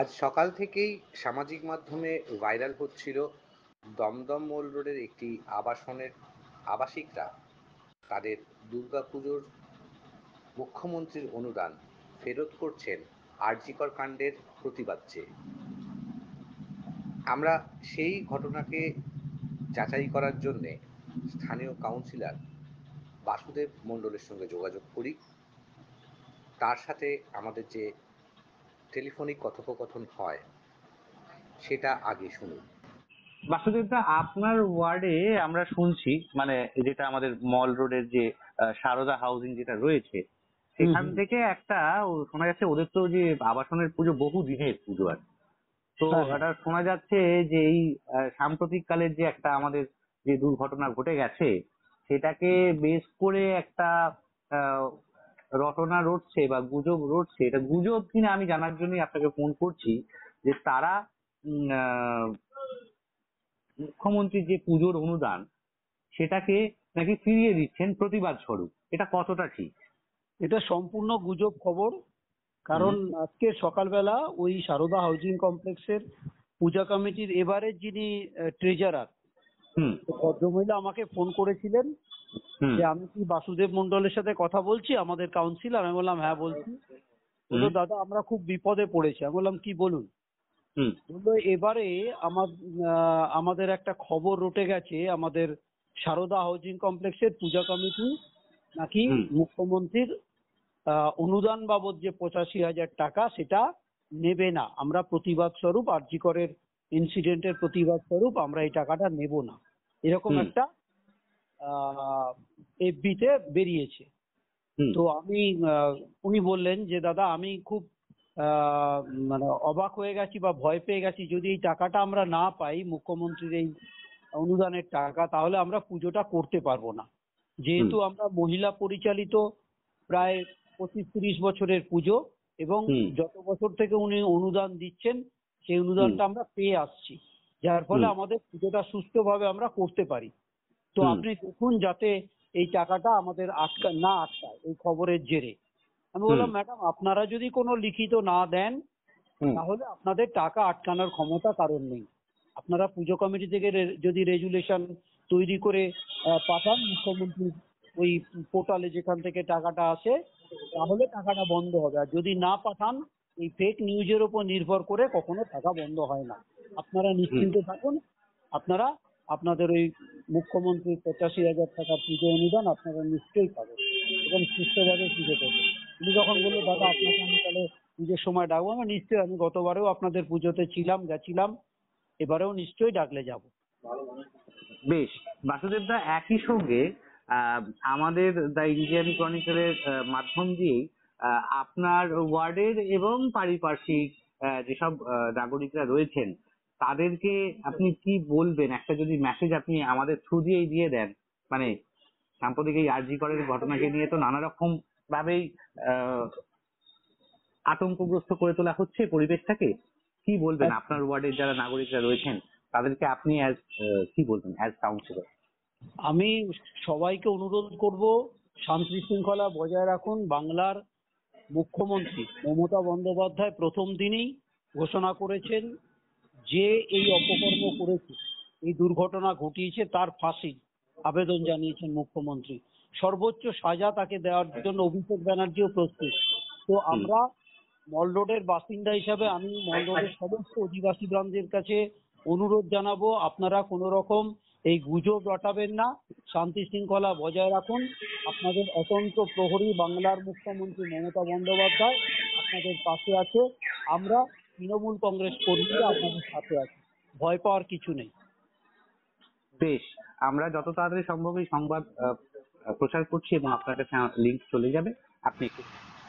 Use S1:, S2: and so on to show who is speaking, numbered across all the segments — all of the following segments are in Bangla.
S1: আজ সকাল থেকেই সামাজিক মাধ্যমে ভাইরাল হচ্ছিল দমদম মোল রোডের একটি আবাসনের আবাসিকরা। তাদের দুর্গাপুজোর মুখ্যমন্ত্রীর অনুদান ফেরত করছেন আরজিকর কাণ্ডের প্রতিবাদ চেয়ে। আমরা সেই ঘটনাকে যাচাই করার জন্যে স্থানীয় কাউন্সিলর বাসুদেব মণ্ডলের সঙ্গে যোগাযোগ করি। তার সাথে আমাদের যে টেলিফোনিক কথোপকথন হয় সেটা আগে শুনুন।
S2: বাসুদেবদা আপনার ওয়ার্ডে আমরা শুনছি মানে যেটা আমাদের মল রোডের যে সারদা হাউজিং যেটা রয়েছে সেখান থেকে একটা শোনা যাচ্ছে ওদের তো যে আবাসনের পুজো বহু দিনের পুজো আর তো
S3: হ্যাঁ, হ্যাঁ।
S2: এটা শোনা যাচ্ছে যে এই সাম্প্রতিক কালের যে একটা আমাদের যে দুর্ঘটনা ঘটে গেছে সেটাকে বেশ করে একটা আহ, রটনা রটছে বা গুজব রটছে এটা গুজব কিনা আমি জানার জন্যই আপনাকে ফোন করছি যে তারা আহ, মুখ্যমন্ত্রীর যে পুজোর অনুদান সেটাকে নাকি ফিরিয়ে দিচ্ছেন প্রতিবাদ স্বরূপ। এটা কতটা ঠিক?
S3: এটা সম্পূর্ণ গুজব খবর কারণ আজকে সকালবেলা ওই সারদা হাউজিং কমপ্লেক্সের পূজা কমিটির এবারের যিনি ট্রেজারার
S2: হুম।
S3: ভদ্রমহিলা আমাকে ফোন করেছিলেন যে আমি কি বাসুদেব মন্ডলের সাথে কথা বলছি? আমাদের কাউন্সিলর আমি বললাম হ্যাঁ বলছি। বলল দাদা আমরা খুব বিপদে পড়েছি। আমি বললাম কি বলুন? বলল এবারে আমার আমাদের একটা খবর রটে গেছে আমাদের সারদা হাউজিং কমপ্লেক্সের পূজা কমিটি নাকি মুখ্যমন্ত্রীর আহ, অনুদান বাবদ যে পঁচাশি হাজার টাকা সেটা নেবে না। আমরা প্রতিবাদ স্বরূপ আরজিকরের ইনসিডেন্টের প্রতিবাদ স্বরূপ আমরা এই টাকাটা নেব না। এরকম একটা এফবিতে বেরিয়েছে। তো আমি উনি বললেন যে দাদা আমি খুব মানে অবাক হয়ে গেছি বা ভয় পেয়ে গেছি। যদি এই টাকাটা আমরা না পাই মুখ্যমন্ত্রীর এই অনুদানের টাকা তাহলে আমরা পুজোটা করতে পারব না। যেহেতু আমরা মহিলা পরিচালিত প্রায় পঁচিশ তিরিশ বছরের পুজো এবং যত বছর থেকে উনি অনুদান দিচ্ছেন সেই অনুদানটা আমরা পেয়ে আসছি। যার ফলে আমাদের পুজোটা সুস্থভাবে আমরা করতে পারি। তো আপনি দেখুন যাতে এই টাকাটা আমাদের আটকা না আটকায় এই খবরের জেরে। আমি বললাম ম্যাডাম আপনারা যদি কোনো লিখিত না দেন তাহলে আপনাদের টাকা আটকানোর ক্ষমতা কারণ নেই। আপনারা পুজো কমিটি থেকে যদি রেজুলেশন তৈরি করে পাঠান মুখ্যমন্ত্রী ওই পোর্টালে যেখান থেকে টাকাটা আসে তাহলে টাকাটা বন্ধ হবে। আর যদি না পাঠান এই ফেক নিউজের উপর নির্ভর করে কখনো টাকা বন্ধ হয় না। আপনারা নিশ্চিন্তে থাকুন। আপনারা আপনাদের ওই মুখ্যমন্ত্রীর পঁচাশি হাজার টাকা পুজো অনুদান আপনারা নিশ্চয়ই পাবেন এবং সুস্থভাবে পুজো করবেন। উনি যখন বলল, দাদা, আপনাকে আমি তাহলে পুজোর সময় ডাকবো? আমি নিশ্চয়ই, আমি গতবারেও আপনাদের পুজোতে ছিলাম, গেছিলাম। এবারেও নিশ্চয়ই ডাকলে যাব।
S2: বেশ, বাসুদেব দা, একই সঙ্গে আমাদের দ্য ইন্ডিয়ান ক্রনিকলের মাধ্যম দিয়েই আপনার ওয়ার্ডের এবং পারিপার্শ্বিক যেসব নাগরিকরা রয়েছেন তাদেরকে আপনি কি বলবেন? একটা যদি মেসেজ আপনি আমাদের থ্রু দিয়েই দিয়ে দেন মানে সাম্প্রতিক এই আরজি করের ঘটনাকে নিয়ে তো নানা রকম ভাবেই আহ, আতঙ্কগ্রস্ত করে তোলা হচ্ছে পরিবেশটাকে কি বলবেন? আপনার ওয়ার্ডের যারা নাগরিকরা রয়েছেন তাদেরকে আপনি অ্যাজ কি বলবেন? অ্যাজ কাউন্সিলর
S3: আমি সবাইকে অনুরোধ করব শান্তি শৃঙ্খলা বজায় রাখুন। বাংলার মুখ্যমন্ত্রী মমতা বন্দ্যোপাধ্যায় প্রথম দিনেই ঘোষণা করেছেন যে এই অপকর্ম করেছে এই দুর্ঘটনা ঘটিয়েছে তার ফাঁসি আবেদন জানিয়েছেন মুখ্যমন্ত্রী। সর্বোচ্চ সাজা তাকে দেওয়ার জন্য অভিষেক ব্যানার্জিও প্রস্তুত। তো আমরা মল রোডের বাসিন্দা হিসাবে আমি মল রোডের সমস্ত অধিবাসী গ্রামদের কাছে অনুরোধ জানাব আপনারা কোনো রকম এই গুজব রটাবেন না শান্তি শৃঙ্খলা বজায় রাখুন। আপনাদের অতন্ত্র প্রহরী বাংলার মুখ্যমন্ত্রী মমতা বন্দ্যোপাধ্যায় আপনাদের পাশে আছে। আমরা তৃণমূল কংগ্রেস কর্মীরা আপনাদের সাথে আছি। ভয় পাওয়ার কিছু নেই।
S2: বেশ আমরা যত তাড়াতাড়ি সম্ভব এই সংবাদ প্রচার করছি এবং আপনার কাছে লিঙ্ক চলে যাবে। আপনি একটু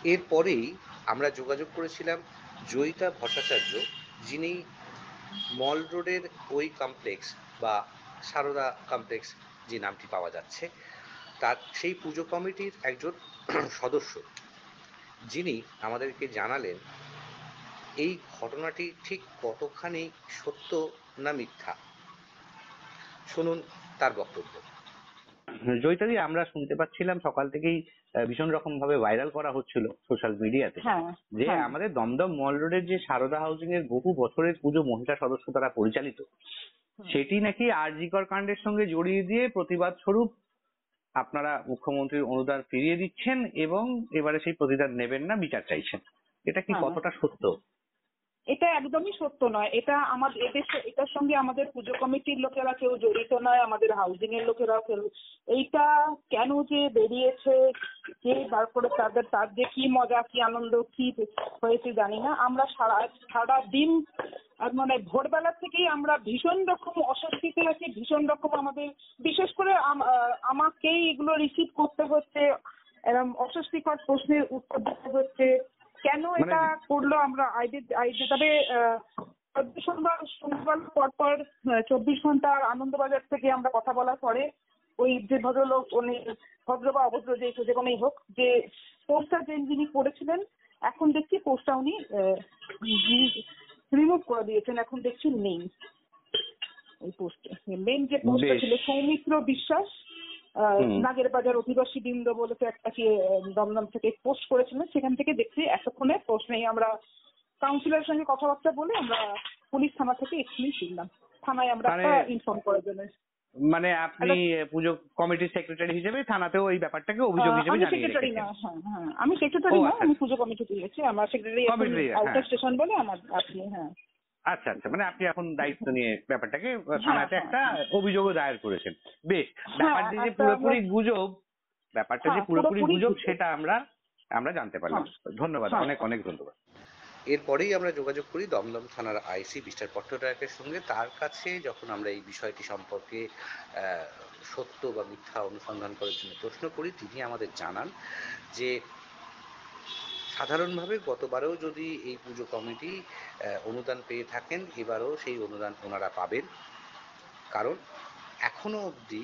S1: এরপরেই আমরা যোগাযোগ করেছিলাম জয়িতা ভট্টাচার্য যিনি মল রোডের ওই কমপ্লেক্স বা সারদা কমপ্লেক্স যে নামটি পাওয়া যাচ্ছে তার সেই পুজো কমিটির একজন সদস্য যিনি আমাদেরকে জানালেন এই ঘটনাটি ঠিক কতখানি সত্য না মিথ্যা? শুনুন তার বক্তব্য।
S2: জয়িতাদি আমরা শুনতে পাচ্ছিলাম সকাল থেকেই ভীষণ রকম ভাবে ভাইরাল করা হচ্ছিল সোশ্যাল মিডিয়াতে
S4: হ্যাঁ
S2: যে
S4: হ্যাঁ।
S2: আমাদের দমদম মল রোডের যে সারদা হাউজিং এর বহু বছরের পুজো মহিলা সদস্য দ্বারা পরিচালিত সেটি নাকি আরজিকর কাণ্ডের সঙ্গে জড়িয়ে দিয়ে প্রতিবাদ স্বরূপ আপনারা মুখ্যমন্ত্রীর অনুদান ফিরিয়ে দিচ্ছেন এবং এবারে সেই প্রতিদান নেবেন না বিচার চাইছেন। এটা কি
S4: হ্যাঁ।
S2: কতটা সত্য?
S4: এটা একদমই সত্য নয়। এটা আমাদের এদের এটার সঙ্গে আমাদের পুজো কমিটির লোকেরা কেউ জড়িত নয়, আমাদের হাউজিং এর লোকেরাও কেউ। এইটা কেন যে বেরিয়েছে, কে তারপরে তাদের, তার যে কি মজা, কি আনন্দ, কি হয়েছে জানি না। আমরা সারা সারা দিন মানে ভোরবেলা থেকেই আমরা ভীষণ রকম অস্বস্তিতে আছি ভীষণ রকম আমাদের, বিশেষ করে আমাকেই এগুলো রিসিভ করতে হচ্ছে এরকম অস্বস্তিকর প্রশ্নের উত্তর দিতে হচ্ছে। কেন
S2: মানে-
S4: এটা করল আমরা আইডি আইডি তবে সোমবার সোমবার পর পর চব্বিশ ঘণ্টা আনন্দবাজার থেকে আমরা কথা বলার পরে ওই যে ভদ্রলোক উনি ভদ্র বা অভদ্র যে যে কোনোই হোক যে পোস্টটা যে যিনি করেছিলেন এখন দেখছি পোস্টটা উনি রিমুভ করে দিয়েছেন এখন দেখছি নেই। ওই পোস্টে মেন যে পোস্টটা ছিল সৌমিত্র বিশ্বাস আহ,
S2: হুম।
S4: নাগের বাজার অধিবাসী বৃন্দ বলে তো একটা কি দমদম থেকে পোস্ট করেছিলেন সেখান থেকে দেখছি এতক্ষণে পোস্ট নেই আমরা কাউন্সিলরের সঙ্গে কথাবার্তা বলে আমরা পুলিশ থানা থেকে এক্ষুনি ফিরলাম। থানায় আমরা ইনফর্ম করার জন্য
S2: মানে আপনি পুজো কমিটির সেক্রেটারি হিসেবে থানাতেও এই ব্যাপারটাকে অভিযোগ হিসেবে
S4: আমি
S2: জানিয়ে
S4: সেক্রেটারি না হ্যাঁ হ্যাঁ। আমি সেক্রেটারি না
S2: আচ্ছা।
S4: আমি পুজো কমিটিতে গেছি আমার সেক্রেটারি। আউটার স্টেশন বলে আমার আপনি হ্যাঁ।
S2: আচ্ছা আচ্ছা মানে আপনি এখন দায়িত্ব নিয়ে ব্যাপারটাকে
S4: হ্যাঁ,
S2: থানাতে
S4: হ্যাঁ,
S2: একটা
S4: হ্যাঁ।
S2: অভিযোগও দায়ের করেছেন বেশ ব্যাপারটা যে পুরোপুরি গুজব ব্যাপারটা যে পুরোপুরি গুজব। সেটা আমরা আমরা জানতে পারলাম ধন্যবাদ। অনেক অনেক ধন্যবাদ
S1: এরপরেই আমরা যোগাযোগ করি দমদম থানার আইসি মিস্টার পট্টনায়কের সঙ্গে তার কাছে যখন আমরা এই বিষয়টি সম্পর্কে আহ, সত্য বা মিথ্যা অনুসন্ধান করার জন্য প্রশ্ন করি তিনি আমাদের জানান যে সাধারণভাবে গতবারেও যদি এই পুজো কমিটি অনুদান পেয়ে থাকেন, এবারও সেই অনুদান ওনারা পাবেন। কারণ এখনও অবধি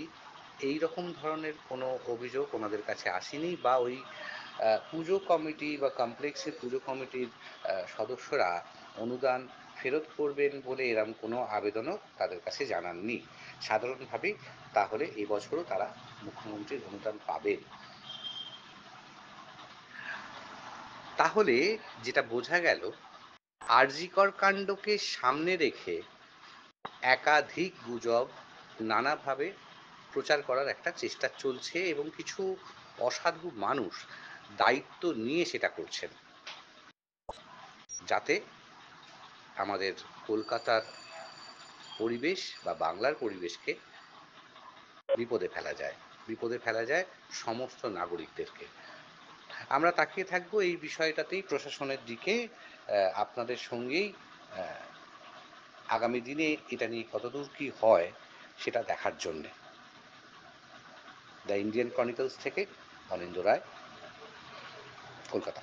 S1: এই রকম ধরনের কোনো অভিযোগ ওনাদের কাছে আসেনি বা ওই পুজো কমিটি বা কমপ্লেক্সের পুজো কমিটির সদস্যরা অনুদান ফেরত করবেন বলে এরম কোনো আবেদনও তাদের কাছে জানাননি। সাধারণভাবেই তাহলে এবছরও তারা মুখ্যমন্ত্রীর অনুদান পাবেন। তাহলে যেটা বোঝা গেল, আরজিকর কাণ্ডকে সামনে রেখে একাধিক গুজব নানাভাবে প্রচার করার একটা চেষ্টা চলছে এবং কিছু অসাধু মানুষ দায়িত্ব নিয়ে সেটা করছেন। যাতে আমাদের কলকাতার পরিবেশ বা বাংলার পরিবেশকে বিপদে ফেলা যায়। বিপদে ফেলা যায় সমস্ত নাগরিকদেরকে। আমরা তাকিয়ে থাকব এই বিষয়টাতেই প্রশাসনের দিকে আপনাদের সঙ্গেই আগামী দিনে এটা নিয়ে কতদূর কি হয় সেটা দেখার জন্যে। দ্য ইন্ডিয়ান ক্রনিকলস থেকে অনিন্দ রায়, কলকাতা।